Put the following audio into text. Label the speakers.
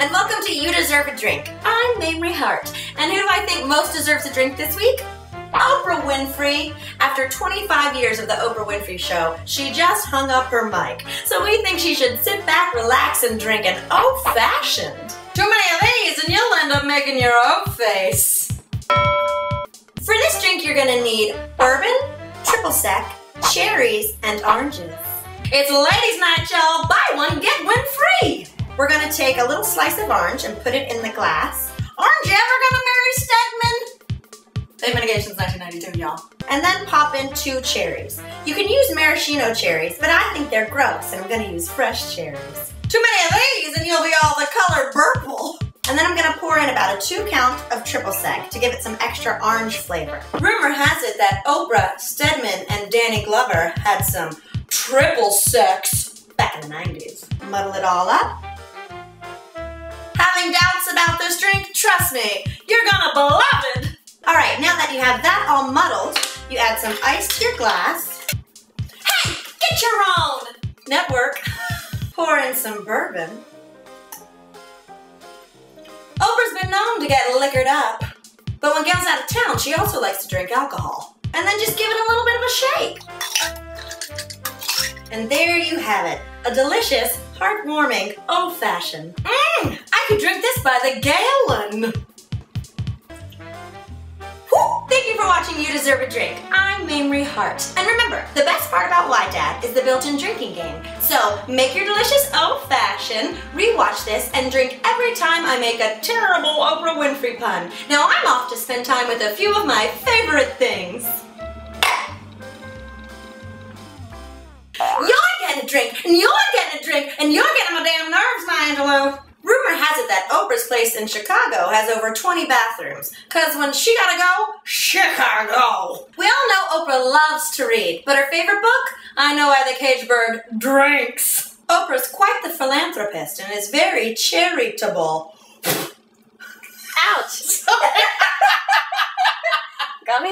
Speaker 1: and welcome to You Deserve a Drink. I'm Mamrie Hart, and who do I think most deserves a drink this week? Oprah Winfrey. After 25 years of the Oprah Winfrey Show, she just hung up her mic. So we think she should sit back, relax, and drink an old-fashioned. Too many of these and you'll end up making your own face. For this drink, you're gonna need bourbon, triple sec, cherries, and oranges. It's ladies' night, y'all. Buy one, get. We're gonna take a little slice of orange and put it in the glass. Orange ever gonna marry Stedman? They've been engaged since 1992, y'all. And then pop in two cherries. You can use maraschino cherries, but I think they're gross, and I'm gonna use fresh cherries. Too many of these, and you'll be all the color purple. And then I'm gonna pour in about a two count of triple sec to give it some extra orange flavor. Rumor has it that Oprah, Stedman, and Danny Glover had some triple sex back in the 90s. Muddle it all up, having doubts about this drink, trust me, you're gonna love it. All right, now that you have that all muddled, you add some ice to your glass. Hey, get your own! Network. Pour in some bourbon. Oprah's been known to get liquored up, but when Gayle's out of town, she also likes to drink alcohol. And then just give it a little bit of a shake. And there you have it, a delicious, heartwarming, old-fashioned. Mmm, Drink this by the gallon. Thank you for watching You Deserve a Drink. I'm Mamrie Hart. And remember, the best part about YDAD is the built-in drinking game. So make your delicious old-fashioned, rewatch this, and drink every time I make a terrible Oprah Winfrey pun. Now I'm off to spend time with a few of my favorite things. You're getting a drink, and you're getting a drink, and you're getting my damn nerves, Angelo. Rumor has it that Oprah's place in Chicago has over 20 bathrooms, cause when she gotta go, Chicago. We all know Oprah loves to read, but her favorite book? I know why the cage bird drinks. Oprah's quite the philanthropist and is very charitable.
Speaker 2: Ouch! Got me